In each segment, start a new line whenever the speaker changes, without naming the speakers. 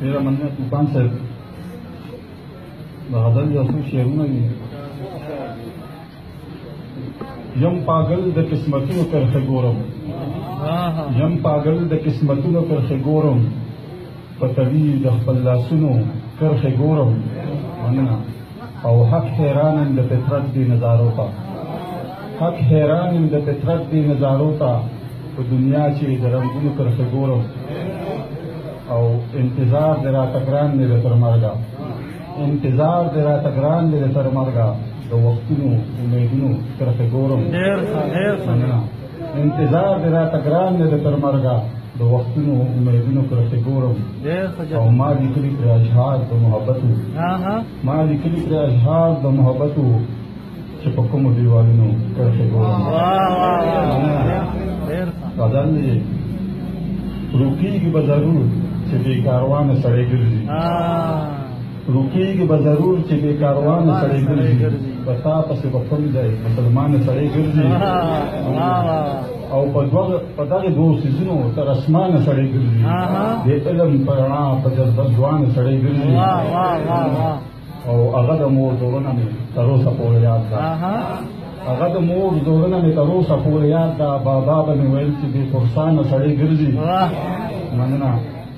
ډېره مننه طوفان صاحب د غزل یو څو شعرونه دي یم پاګل د قسمتونو کرښه ګورم یم پاګل د قسمتونو کرښه ګورم په تبي د خپل لاسونو کرښې ګورم مننه او حق حیرانم د فطرت دې نظارو ته حق حیرانم د فطرت دې نظارو ته په دنیا چې د رنګونو کرښې ګورم او انتظار د راته ګران دی د تر مرګه انتظار د راته ګران دی د تر مرګه د وختونو امیدونو کرښې ګورم
ډېر ښه ډېر ښه
انتظار دې راته ګران دی د تر مرګه د وختونو امیدونو کړه
چې ګورم
او ما لیکلي پرې اشعار د محبتو ما لیکلي پرې اشعار د محبتو چې په کومو دیوالونو
کړه چې ګورم
غزل دی روکېږي به ضرور چې بې کاروانه سړی ګرځي روکیږي به ضرور چې بې کاروانه سړی ګرځي په تا پسې به کوم ځای مسلمان سړی ګرځي او په دغه په دغه دوه سيزونو تر اسمان سړی ګرځي د علم په رڼا په جذبه ځوان سړی ګرځي او هغه د مور دورونه مې تر اوسه پورې یاد ده هغه د مور دورونه مې تر اوسه پورې یاد ده بابا به مې ویل چې د فرسانه سړی ګرځي مننه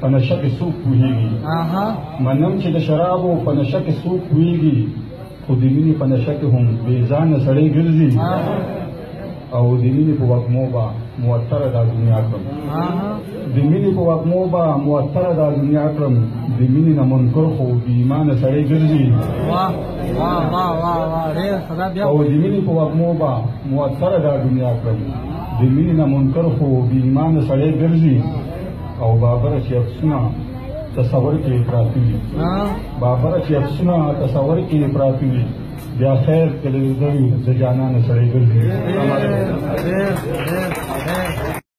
په نشه کې څوک پوهېږي منم چې د شرابو په نشه کې څوک پوهېږي خو د مینې په نشه کې هم بې ځانه سړی ګرځي او د مینې په وږمو به موتره دا دنیا کړم د مینې په وږمو به موتره دا دنیا کړم د مینې نه منکر خو بې ایمانه سړی ګرځي او د مینې په وږمو به موتره دا دنیا کړم د مینې نه منکر خو بې ایمانه سړی ګرځي او بابر چې افسونه تصور کې پراتی وي بابر چې افسونه تصور کې پراتی وي بیا خیر کله دوی د جانان سره ګرځي